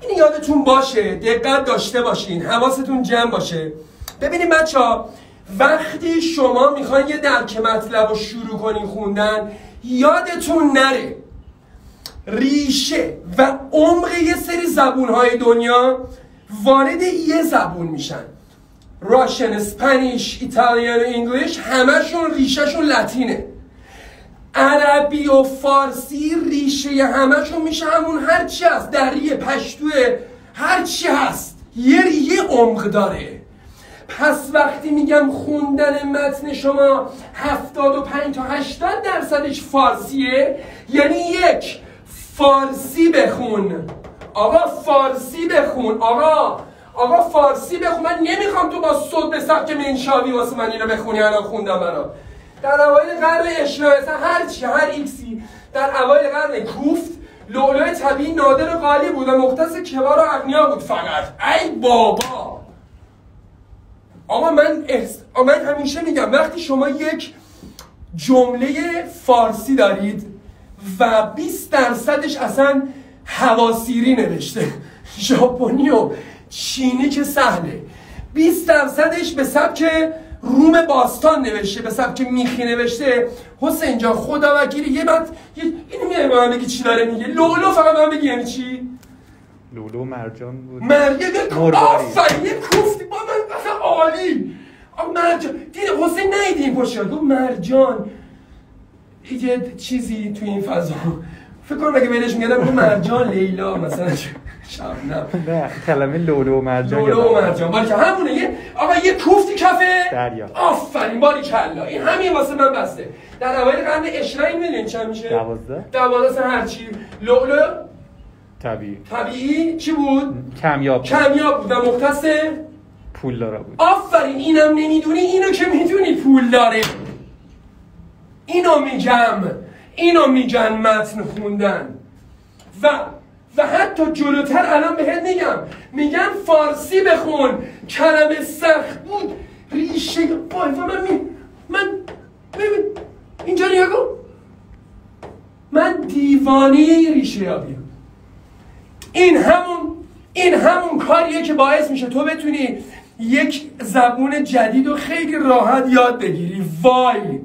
این یادتون باشه دقت داشته باشین حواستون جمع باشه. ببینید بچه وقتی شما می‌خواین یه درک مطلب رو شروع کنین خوندن یادتون نره. ریشه و عمق یه سری زبون های دنیا وارد یه زبون میشن. راشن، اسپانیش، ایتالیان و انگلیش همشون ریشهشون لاتینه. عربی و فارسی ریشه همشون میشه همون هرچی هست. دری پشتو هرچی هست. یه یه عمق داره. پس وقتی میگم خوندن متن شما 75 تا 80 درصدش فارسیه یعنی یک فارسی بخون. آقا فارسی بخون. آقا آقا فارسی بخون. من نمی‌خوام تو با صد به سبک منشاوی واسه من اینو بخونی الان خوندم برا در اوایل قرن اشنای هر چی هر ایکسی. در اوایل قرن کوفت لولو طبیعی نادر و غالی بود و مختص کبار و اغنیا بود فقط. ای بابا! آقا من, احس... من همیشه میگم وقتی شما یک جمله فارسی دارید و 20 درصدش اصلا هواسیری نوشته ژاپنی و چینی که سهله 20 درصدش به سبک روم باستان نوشته به سبک میخی نوشته. حسین جان خدا وکیلی یه بعد اینو میای من بگی چی داره میگه؟ لولو فقط من بگی یعنی چی؟ لولو مرجان بود. مریم آفرین یه کوفتی. با من اصلا عالی. مرجان. دید حسین نیدی این پشت دو مرجان. یه چیزی تو این فضا. فکر کنم اگه بهش میگم مرجان لیلا مثلا. نه کلمه لولو و مرجان لولو و مرجان. باری که همونه یه آقا یه کوفتی کفه. دریا. آفرین باری کلا این همین واسه من بسته. در اوایل قرن اشرا این می‌دونین چند میشه؟ دوازده. دوازده هرچی. لولو. طبیعی. طبیعی. چی بود؟ کمیاب کمیاب بود و مختص پول داره بود. آفرین اینم نمی‌دونی. اینو که می‌دونی پول داره اینو میگم. اینو میگن متن خوندن. و و حتی جلوتر الان بهت میگم. میگن فارسی بخون. کلمه سخت بود. ریشه. بای من می من ببین اینجا نگاه من دیوانی ریشه یابیم. این همون این همون کاریه که باعث میشه تو بتونی یک زبون جدید و خیلی راحت یاد بگیری. وای.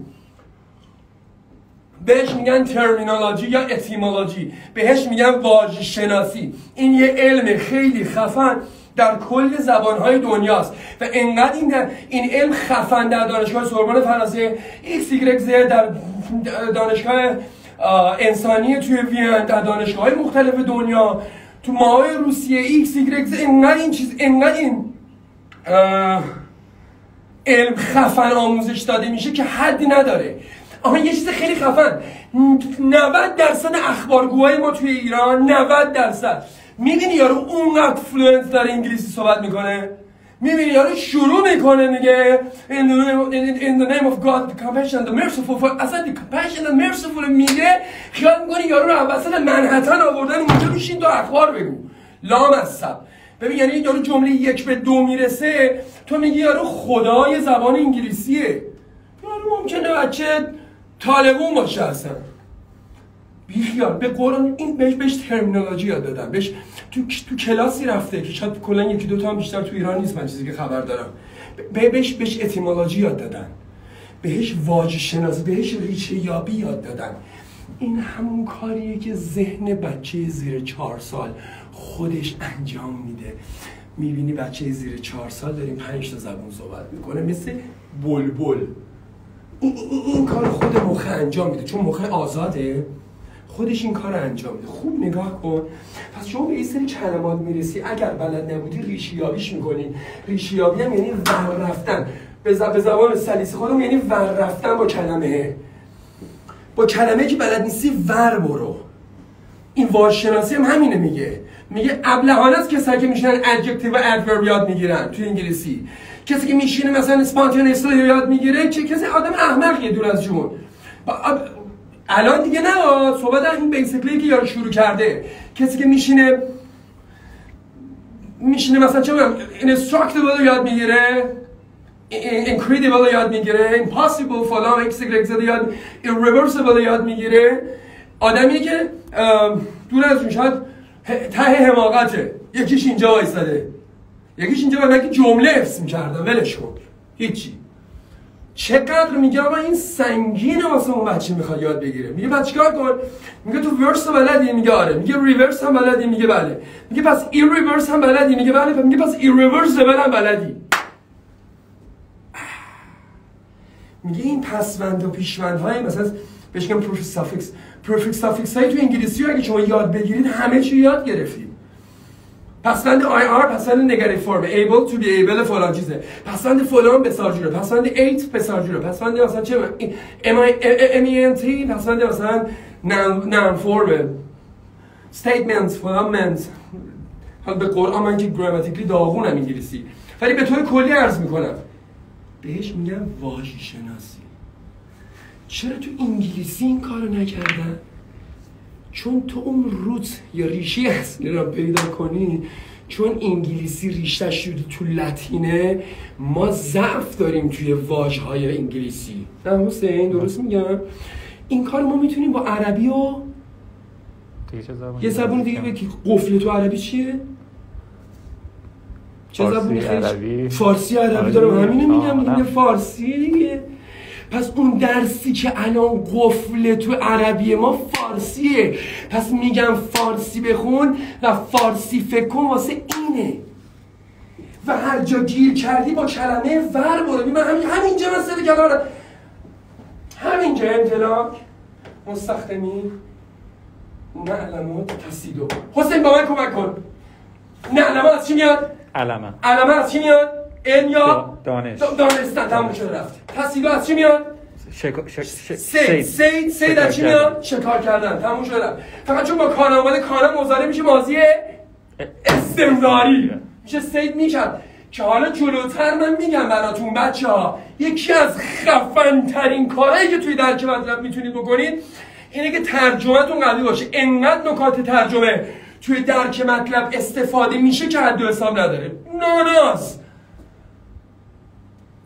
بهش میگن ترمینولوژی یا اتیمولوژی بهش میگن واژه شناسی این یه علم خیلی خفن در کل زبانهای دنیاست. و انقدر این, این علم خفن در دانشگاه سوربن فرانسه ایگرک در دانشگاه انسانی توی وین در دانشگاه های مختلف دنیا. تو ماهای روسیه ایکس ایگرک انقدر این چیز انقدر این علم خفن آموزش داده میشه که حدی نداره. اما یه چیز خیلی خفن. 90 درصد اخبارگوهای ما توی ایران 90 درصد. می‌بینی یارو اونقدر فلوئنت داره انگلیسی صحبت می‌کنه؟ می‌بینی یارو شروع می‌کنه میگه in the, in, the name of God the compassion the merciful for اصلا the compassion and merciful میگه خیال می‌کنی یارو رو وسط منحتن آوردن اونجا میشین تو اخبار بگو. لام از ببین یعنی یارو جمله یک به دو می‌رسه تو میگی یارو خدای زبان انگلیسیه. یارو ممکنه بچه طالبون باشه اصلا. بیخیال به قرآن این بهش بهش ترمینولوژی یاد دادم. بهش تو تو کلاسی رفته که شاید کلا یکی دو تا هم بیشتر تو ایران نیست من چیزی که خبر دارم. بهش بهش اتیمولوژی یاد دادن. بهش واژه شناسی بهش ریشه یابی یاد دادن. این همون کاریه که ذهن بچه زیر چهار سال خودش انجام میده. می‌بینی بچه زیر چهار سال داریم پنج تا زبون صحبت می‌کنه مثل بلبل. این, این کار خود مخه انجام میده چون مخه آزاده. خودش این کار انجام میده. خوب نگاه کن. پس شما به این سری کلمات می‌رسی. اگر بلد نبودی ریشه‌یابیش می‌کنی. ریشه‌یابی هم یعنی ور رفتن. به زبان سلیس خودم یعنی ور رفتن با کلمه. با کلمه که بلد نیستی ور برو. این واژه‌شناسی هم همینه میگه. میگه ابلهانه است کسایی که می‌شینن adjective و adverb یاد می‌گیرن توی انگلیسی. کسی که میشینه مثلا اسپانتینیسلی یاد می‌گیره چه کسی؟ آدم احمقیه دور از جون الان دیگه نه صحبت این بیسیکلی که یارو شروع کرده. کسی که میشینه میشینه مثلا چه بگم instructable یاد می‌گیره incredible یاد می‌گیره impossible فلان x y یاد irreversible یاد می‌گیره. آدمی که دور از شاید ه- ته حماقته. یکیش اینجا وایساده یکیش اینجا که جمله حفظ می‌کردم ولش کن. هیچی. چقدر میگه آقا این سنگینه واسه اون بچه می‌خواد یاد بگیره. میگه بعد چیکار کن؟ میگه تو verse بلدی؟ میگه آره. میگه reverse هم بلدی؟ میگه بله. میگه پس irreverse هم بلدی؟ میگه بله. میگه پس irreverse هم بلدی. میگه این پسوند و پیشوند های مثلا بهش میگن prefix suffix prefix suffix های تو انگلیسی اگه شما یاد بگیرید همه چی یاد گرفتید. پسوند آی آر پسوند نگری فرم. able to be able فلان چیزه. پسوند فلان بسار جوره پسوند ایت بسار جوره پسوند مثلا چه؟ ام ای ام ای ان تی پسوند مثلا نام نام فرم. statements فلان منز حالا به قرآن من که گراماتیکلی داغونم انگلیسی. ولی به طور کلی عرض می‌کنم. بهش میگن واژه شناسی چرا تو انگلیسی این کارو نکردن؟ چون تو اون روت یا ریشه اصلی را پیدا کنی چون انگلیسی ریشه شده تو لاتینه ما ضعف داریم توی واژه های انگلیسی. نه حسین درست میگم؟ این کار ما می‌تونیم با عربی و یه زبون دیگه بگی. قفل تو عربی چیه؟ چه زبونی؟ خیلی. فارسی عربی دارم. همینو میگم دیگه. فارسی دیگه. پس اون درسی که الان قفل تو عربی ما فارسیه. پس میگم فارسی بخون و فارسی فکر کن واسه اینه. و هر جا گیر کردی با کلمه ور برو. من همین همینجا مثل کلمه همینجا امتلاک. مستخدمی. نعلمو تسیدو. حسین با من کمک کن. نعلمو از چی میاد؟ علمه. علمه از چی میاد؟ علم یا دا- دانش. دا- دانستن تموم شده رفت. تسیدو از چی. شک... سید. سید. سید از چی میاد؟ شکار کردن. تموم رفت فقط چون با کان آمده کانه مزاره میشه ماضی استمراری. میشه سید می‌شد که حالا جلوتر من میگم براتون بچه ها یکی از خفن ترین کارهایی که توی درک مطلب می‌تونید بکنید اینه که ترجمهتون قوی باشه. انقدر نکات ترجمه توی درک مطلب استفاده میشه که حد و حساب نداره. ناناس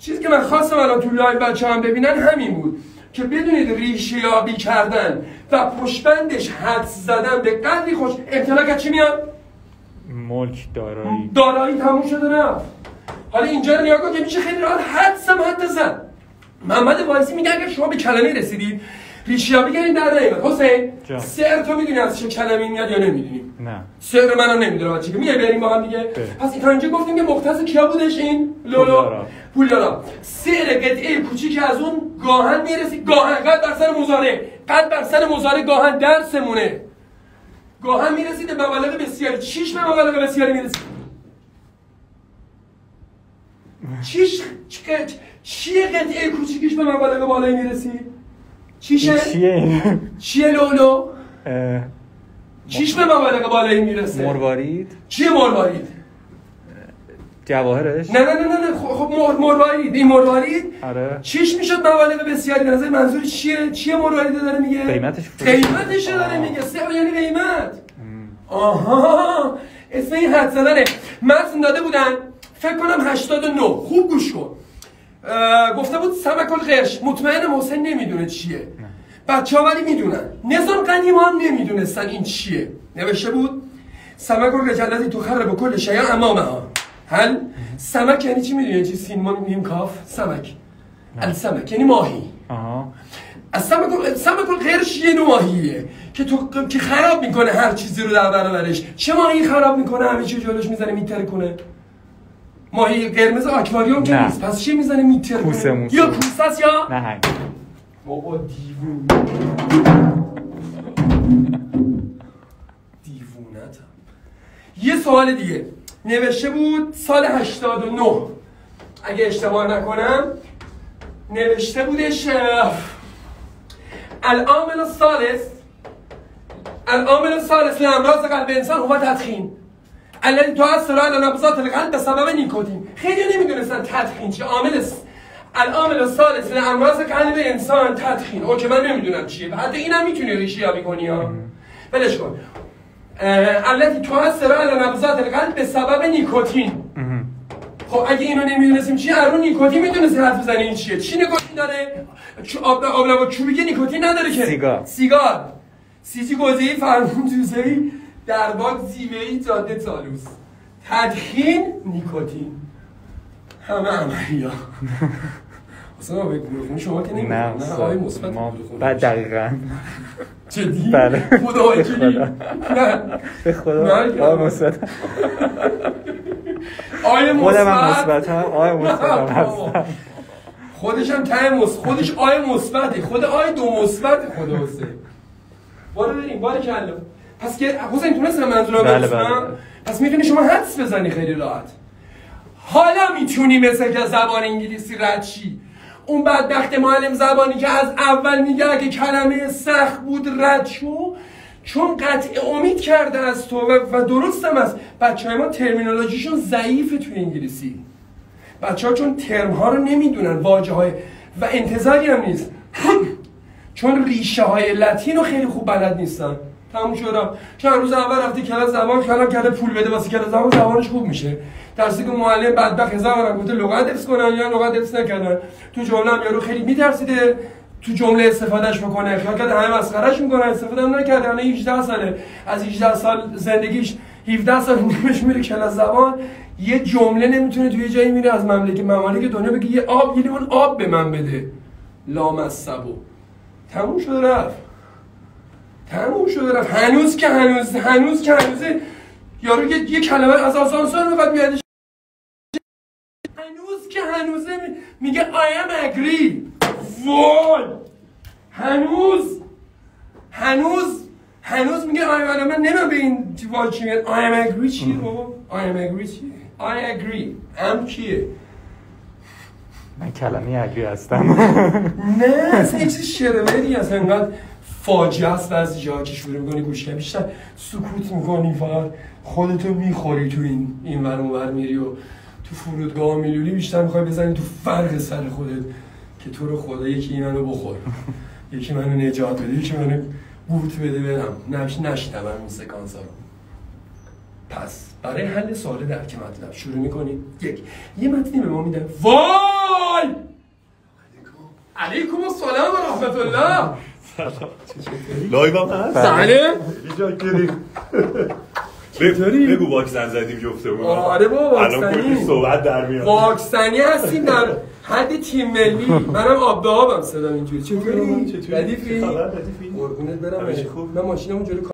چیزی که من خواستم الان تو لایو بچه هم ببینن همین بود که بدونید ریشه یابی کردن و پشبندش حد زدن به قدری خوش امتلاک چی میاد؟ ملک دارایی. دارایی تموم شده نه حالا اینجا رو کن که میشه خیلی راحت حدسم حد زد. محمد وایسی میگه اگر شما به کلمه رسیدید ریشه یابی کردین در نیمد حسین؟ سر تو می‌دونی از چه کلمه میاد یا نمی‌دونی؟ نه. سر منم نمی‌دونم بچه که میای بریم با هم دیگه. پس تا اینجا گفتیم که مختص کیا بودش این؟ لولو پولدارا. سر قطعه کوچیک از اون گاهن می‌رسی. گاهن. قد بر سر مزاره قد بر سر مزاره گاهن درسمونه. گاهن می‌رسید به مبالغ بسیاری. چیش به مبالغ بسیاری می‌رسید چیش؟ چیه قطعه کوچیکیش به مبالغ بالایی می‌رسید چیشه؟ چیه این؟ چیه لولو چیش به مبالغ بالایی می‌رسه. مروارید. چیه مروارید؟ جواهرش. نه نه نه نه خب خب مر- مروارید. این مروارید آره. چیش می‌شد مبالغ بسیاری؟ به نظر منظور چیه؟ چیه مروارید داره میگه؟ قیمتش. قیمتش داره. میگه. سه یعنی قیمت. آها. اسم این حد زدنه. متن داده بودن. فکر کنم 89 خوب گوش کن. گفته بود سمک القرش. مطمئن حسین نمی‌دونه چیه. بچه ها ولی می‌دونن. نظام قدیم هم نمی‌دونستن این چیه. نوشته بود سمک القرش الذی تخرب به کل شیء امامها هل سمک یعنی چی می‌دونی؟ چی سین ما میگیم کاف؟ سمک. السمک یعنی ماهی. از سمک القرش یه نوع ماهیه؟ که تو که خراب می‌کنه هر چیزی رو در برابرش. چه ماهی خراب می‌کنه؟ همه چی جلوش می‌زنه میتره کنه. ماهی قرمز آکواریوم که. نیست. پس چی می‌زنه؟ میتره کنه. یا کوسه یا نهنگ. بابا دیوون دیوونتم یه سوال دیگه. نوشته بود سال 89 اگه اشتباه نکنم نوشته بودش العامل الثالث العامل الثالث لامراض قلب انسان هو تدخین. الذي تؤثر على نبضات القلب بسبب نیکوتین خیلی نمی‌دونستن تدخین چیه عامل س- العامل الثالث لامراض قلب انسان تدخین. او که من نمی‌دونم چیه. حتی اینم می‌تونی ریشه یابی کنی ها. ولش کن. اه، التي تؤثر على نبضات القلب به سبب نیکوتین. خب اگه اینو نمی‌دونستیم چیه ارون نیکوتین می‌دونستی حرف بزنی این چیه؟ چی نیکوتین داره؟ آب آب نبات چوبیگه نیکوتین نداره که. سیگار. سیگار. سیزی گوزه‌ای فرمون جوزه‌ای در باگ زیوهی جاده تالوس. تدخین نیکوتین. همه عملیا اصلا به گروه شما که نمی‌دونم نه آقای مثبت بعد. دقیقا. جدی؟ بله. خدا. نه. به خدا. آقای آقا. مثبت. آقای خودم هم مثبت؟ مثبت هم آقای مثبت هم هستم. خودش هم ته مس خودش آی مثبته. خود آی دو مثبت خدا حسین بارو بریم بار کلا پس که حسین تونستم منظورم بله، برسونم بله. پس می‌تونی شما حدس بزنی خیلی راحت. حالا می‌تونی مثل که زبان انگلیسی رد شی. اون بدبخت معلم زبانی که از اول میگه اگه کلمه سخت بود رد شو چون قطع امید کرده از تو و, و درست هم است بچه های ما ترمینولوژیشون ضعیفه توی انگلیسی. بچه ها چون ترم ها رو نمی‌دونن واجه های و انتظاری هم نیست. چون ریشه های لاتین رو خیلی خوب بلد نیستن. تموم شد. چون روز اول رفته کلاس زبان کلام کرده پول بده واسه کلاس زبان زبانش خوب میشه. درسی که معلم بدبخت هزار بارم گفته لغت حفظ کنن یا لغت حفظ نکردن. تو جمله هم یارو خیلی میترسیده تو جمله استفادهش بکنه. خیال کرده همه مسخرهش می‌کنن. استفاده هم نکرده. الان 18 ساله. از 18 سال زندگیش 17 سال نیمش میره کلاس زبان. یه جمله نمی‌تونه توی جایی میره از مملکت. ممالک دنیا بگه یه آب یه لیوان آب به من بده. لامصبو تموم شده رفت. تموم شده رفت. هنوز که هنوز هنوز که هنوزه. یارو یه, یه کلمه از آسانسور می‌خواد بیادش. هنوز که هنوزه می- میگه I am agree. وای. هنوز. هنوز. هنوز میگه I am من نمیم به این وای چی میگه I am agree چیه؟ بابا. I am agree چیه؟ I agree. ام کیه؟ من کلمه اگری هستم. نه اصلا یه چیز شروری هست. انقدر فاجعه است بعضی جاها که شروع می‌کنی گوش بیشتر سکوت می‌کنی فقط خودتو می‌خوری تو این این ور اون ور میری و تو فرودگاه میلولی بیشتر می‌خوای بزنی تو فرق سر خودت که تو رو خدا یکی منو بخور. یکی منو نجات بده یکی منو بوت بده برم. نش نشنوم این سکانس ها رو. پس برای حل سوال درک مطلب شروع می‌کنیم یک یه متنی به ما میدن وای! علیکم السلام و رحمت الله live هم هست؟ بله. اینجا گیری چطوری؟ بگو واکسن زدیم جفتمون آره بابا، الان واکسنی. کلی صحبت در میاد واکسنی هستیم در حد تیم ملی منم آب به آبم صدا اینجوری چطوری؟ چطوری؟ ردیفی؟ قربونت برم؟ من ماشینمون جلو